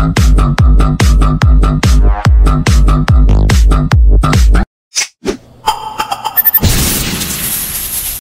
tan, tan.